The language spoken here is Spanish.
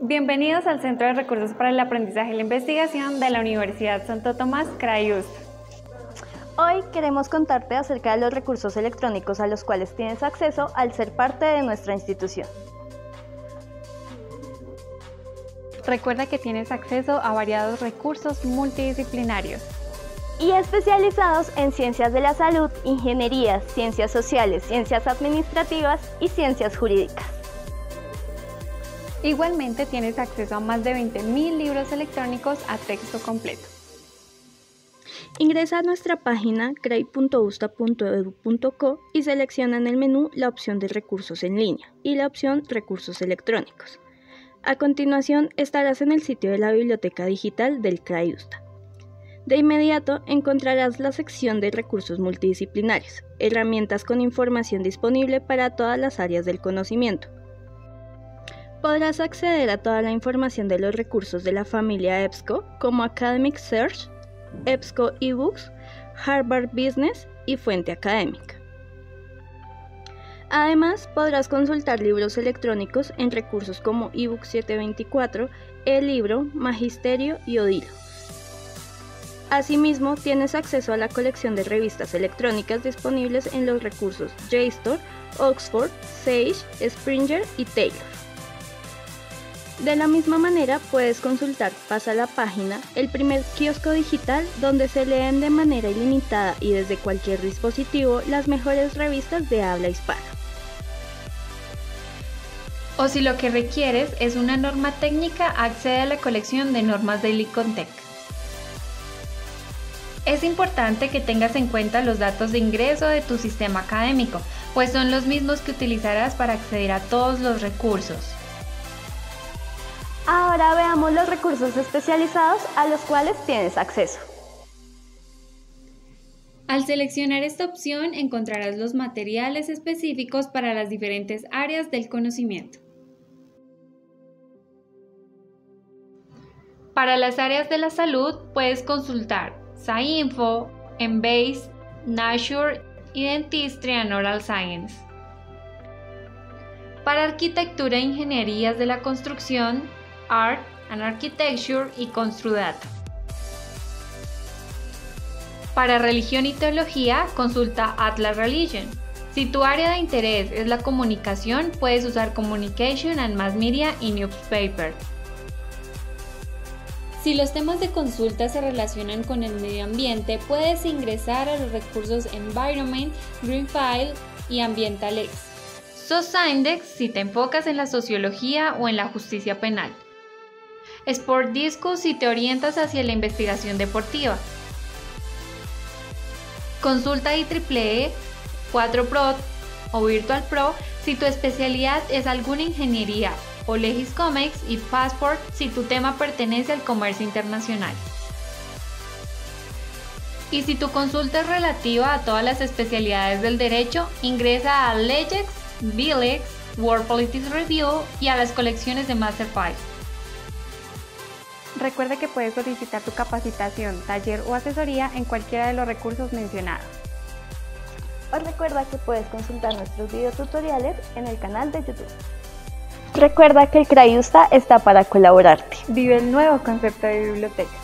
Bienvenidos al Centro de Recursos para el Aprendizaje y la Investigación de la Universidad Santo Tomás Crayus. Hoy queremos contarte acerca de los recursos electrónicos a los cuales tienes acceso al ser parte de nuestra institución. Recuerda que tienes acceso a variados recursos multidisciplinarios y especializados en ciencias de la salud, ingeniería, ciencias sociales, ciencias administrativas y ciencias jurídicas. Igualmente tienes acceso a más de 20.000 libros electrónicos a texto completo. Ingresa a nuestra página cray.usta.edu.co y selecciona en el menú la opción de recursos en línea y la opción recursos electrónicos. A continuación estarás en el sitio de la biblioteca digital del CRAIUSTA. De inmediato encontrarás la sección de recursos multidisciplinarios, herramientas con información disponible para todas las áreas del conocimiento. Podrás acceder a toda la información de los recursos de la familia EBSCO como Academic Search, EBSCO eBooks, Harvard Business y Fuente Académica. Además, podrás consultar libros electrónicos en recursos como eBook 724, El Libro, Magisterio y Odilo. Asimismo, tienes acceso a la colección de revistas electrónicas disponibles en los recursos JSTOR, Oxford, Sage, Springer y Taylor. De la misma manera, puedes consultar Pasa la página, el primer kiosco digital donde se leen de manera ilimitada y desde cualquier dispositivo las mejores revistas de habla hispana. O si lo que requieres es una norma técnica, accede a la colección de normas de Licontec. Es importante que tengas en cuenta los datos de ingreso de tu sistema académico, pues son los mismos que utilizarás para acceder a todos los recursos. Ahora veamos los recursos especializados a los cuales tienes acceso. Al seleccionar esta opción encontrarás los materiales específicos para las diferentes áreas del conocimiento. Para las áreas de la salud puedes consultar SciInfo, Embase, Nature y Dentistry and Oral Science. Para arquitectura e ingenierías de la construcción, Art and Architecture y Construdata. Para religión y teología, consulta Atlas Religion. Si tu área de interés es la comunicación, puedes usar Communication and Mass Media y Newspaper. Si los temas de consulta se relacionan con el medio ambiente, puedes ingresar a los recursos Environment, Greenfile y AmbientalX. SOSINDEX si te enfocas en la sociología o en la justicia penal. Sport Disco si te orientas hacia la investigación deportiva. Consulta IEEE 4 Pro o Virtual Pro si tu especialidad es alguna ingeniería o Legis Comics y Passport si tu tema pertenece al comercio internacional. Y si tu consulta es relativa a todas las especialidades del derecho, ingresa a Legex, Bilex, World Politics Review y a las colecciones de Masterfile. Recuerda que puedes solicitar tu capacitación, taller o asesoría en cualquiera de los recursos mencionados. O recuerda que puedes consultar nuestros videotutoriales en el canal de YouTube. Recuerda que el Crayusta está para colaborarte. Vive el nuevo concepto de biblioteca.